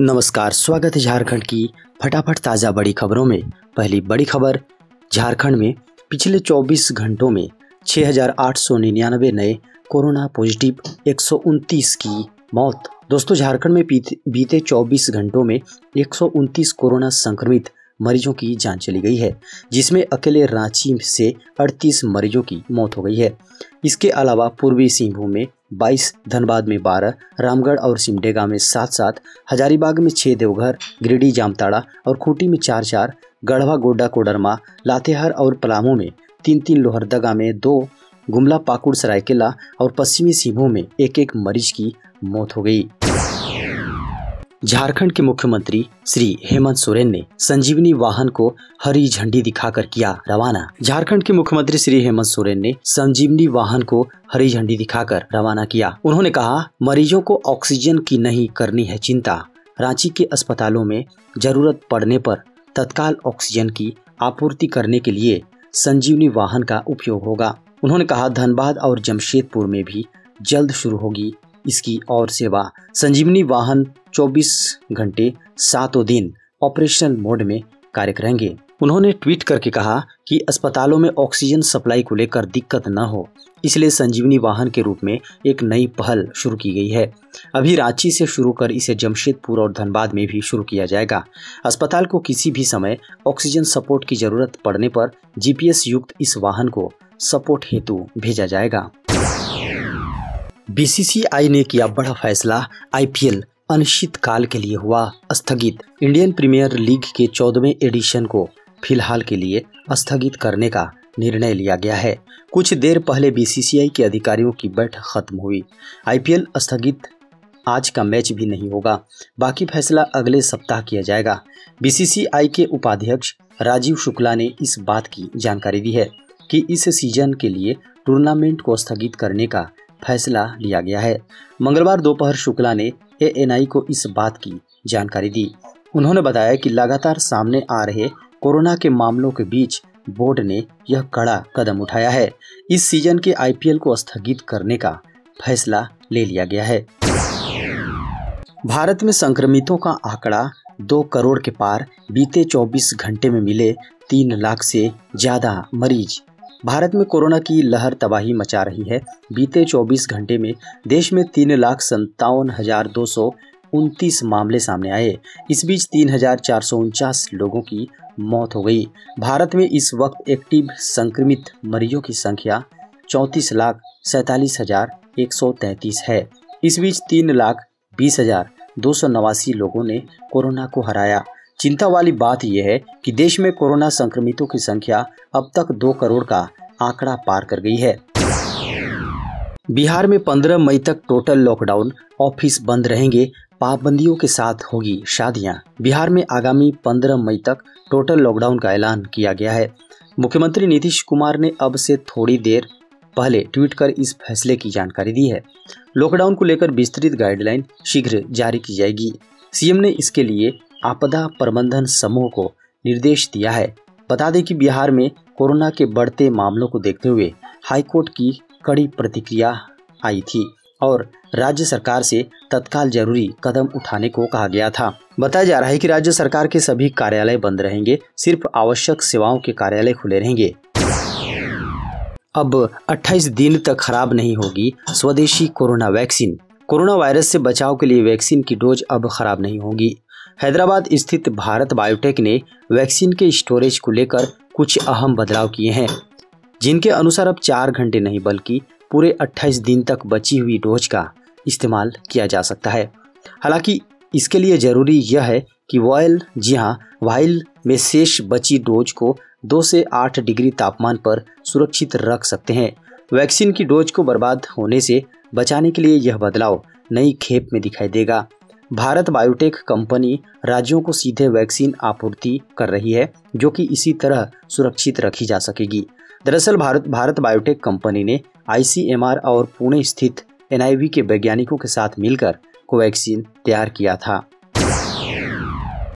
नमस्कार, स्वागत है झारखंड की फटाफट ताज़ा बड़ी खबरों में। पहली बड़ी खबर, झारखंड में पिछले 24 घंटों में छः हज़ार आठ सौ निन्यानवे नए कोरोना पॉजिटिव एक सौ उनतीस की मौत। दोस्तों, झारखंड में बीते 24 घंटों में एक सौ उनतीस कोरोना संक्रमित मरीजों की जान चली गई है, जिसमें अकेले रांची से 38 मरीजों की मौत हो गई है। इसके अलावा पूर्वी सिंहभूम में 22, धनबाद में 12, रामगढ़ और सिमडेगा में सात सात हजारीबाग में छः देवघर गिरिडीह जामताड़ा और खूंटी में चार चार गढ़वा गोड्डा कोडरमा लातेहार और पलामू में तीन तीन लोहरदगा में दो गुमला पाकुड़ सरायकेला और पश्चिमी सिंहभूम में एक एक मरीज़ की मौत हो गई। झारखंड के मुख्यमंत्री श्री हेमंत सोरेन ने संजीवनी वाहन को हरी झंडी दिखाकर किया रवाना। झारखंड के मुख्यमंत्री श्री हेमंत सोरेन ने संजीवनी वाहन को हरी झंडी दिखाकर रवाना किया। उन्होंने कहा, मरीजों को ऑक्सीजन की नहीं करनी है चिंता। रांची के अस्पतालों में ज़रूरत पड़ने पर तत्काल ऑक्सीजन की आपूर्ति करने के लिए संजीवनी वाहन का उपयोग होगा। उन्होंने कहा, धनबाद और जमशेदपुर में भी जल्द शुरू होगी इसकी और सेवा। संजीवनी वाहन 24 घंटे सातों दिन ऑपरेशनल मोड में कार्य करेंगे उन्होंने ट्वीट करके कहा कि अस्पतालों में ऑक्सीजन सप्लाई को लेकर दिक्कत न हो, इसलिए संजीवनी वाहन के रूप में एक नई पहल शुरू की गई है। अभी रांची से शुरू कर इसे जमशेदपुर और धनबाद में भी शुरू किया जाएगा। अस्पताल को किसी भी समय ऑक्सीजन सपोर्ट की ज़रूरत पड़ने पर जीपीएस युक्त इस वाहन को सपोर्ट हेतु भेजा जाएगा। बीसीसीआई ने किया बड़ा फैसला। आईपीएल अनिश्चित काल के लिए हुआ स्थगित। इंडियन प्रीमियर लीग के चौदहवें एडिशन को फ़िलहाल के लिए स्थगित करने का निर्णय लिया गया है। कुछ देर पहले बीसीसीआई के अधिकारियों की बैठक खत्म हुई। आईपीएल स्थगित, आज का मैच भी नहीं होगा। बाकी फैसला अगले सप्ताह किया जाएगा। बीसीसीआई के उपाध्यक्ष राजीव शुक्ला ने इस बात की जानकारी दी है कि इस सीज़न के लिए टूर्नामेंट को स्थगित करने का फैसला लिया गया है। मंगलवार दोपहर शुक्ला ने एएनआई को इस बात की जानकारी दी। उन्होंने बताया कि लगातार सामने आ रहे कोरोना के मामलों के बीच बोर्ड ने यह कड़ा कदम उठाया है। इस सीज़न के आईपीएल को स्थगित करने का फैसला ले लिया गया है। भारत में संक्रमितों का आंकड़ा दो करोड़ के पार बीते 24 घंटे में मिले तीन लाख से ज़्यादा मरीज़। भारत में कोरोना की लहर तबाही मचा रही है। बीते 24 घंटे में देश में तीन लाख संतावन हज़ार दो सौ उनतीस मामले सामने आए। इस बीच तीन हज़ार चार सौ उनचास लोगों की मौत हो गई। भारत में इस वक्त एक्टिव संक्रमित मरीजों की संख्या चौंतीस लाख सैतालीस हज़ार एक सौ तैतीस है। इस बीच तीन लाख बीस हज़ार दो सौ नवासी लोगों ने कोरोना को हराया। चिंता वाली बात यह है कि देश में कोरोना संक्रमितों की संख्या अब तक दो करोड़ का आंकड़ा पार कर गई है। बिहार में 15 मई तक टोटल लॉकडाउन, ऑफ़िस बंद रहेंगे, पाबंदियों के साथ होगी शादियाँ। बिहार में आगामी 15 मई तक टोटल लॉकडाउन का ऐलान किया गया है। मुख्यमंत्री नीतीश कुमार ने अब से थोड़ी देर पहले ट्वीट कर इस फैसले की जानकारी दी है। लॉकडाउन को लेकर विस्तृत गाइडलाइन शीघ्र जारी की जाएगी। सीएम ने इसके लिए आपदा प्रबंधन समूह को निर्देश दिया है। बता दें कि बिहार में कोरोना के बढ़ते मामलों को देखते हुए हाईकोर्ट की कड़ी प्रतिक्रिया आई थी और राज्य सरकार से तत्काल ज़रूरी कदम उठाने को कहा गया था। बताया जा रहा है कि राज्य सरकार के सभी कार्यालय बंद रहेंगे, सिर्फ़ आवश्यक सेवाओं के कार्यालय खुले रहेंगे। अब 28 दिन तक खराब नहीं होगी स्वदेशी कोरोना वैक्सीन। कोरोना वायरस से बचाव के लिए वैक्सीन की डोज अब खराब नहीं होगी। हैदराबाद स्थित भारत बायोटेक ने वैक्सीन के स्टोरेज को लेकर कुछ अहम बदलाव किए हैं, जिनके अनुसार अब चार घंटे नहीं बल्कि पूरे 28 दिन तक बची हुई डोज का इस्तेमाल किया जा सकता है। हालाँकि इसके लिए ज़रूरी यह है कि वॉयल, जी हाँ वाइल में शेष बची डोज को दो से आठ डिग्री तापमान पर सुरक्षित रख सकते हैं। वैक्सीन की डोज को बर्बाद होने से बचाने के लिए यह बदलाव नई खेप में दिखाई देगा। भारत बायोटेक कंपनी राज्यों को सीधे वैक्सीन आपूर्ति कर रही है, जो कि इसी तरह सुरक्षित रखी जा सकेगी। दरअसल भारत भारत बायोटेक कंपनी ने आईसीएमआर और पुणे स्थित एनआईवी के वैज्ञानिकों के साथ मिलकर कोवैक्सीन तैयार किया था।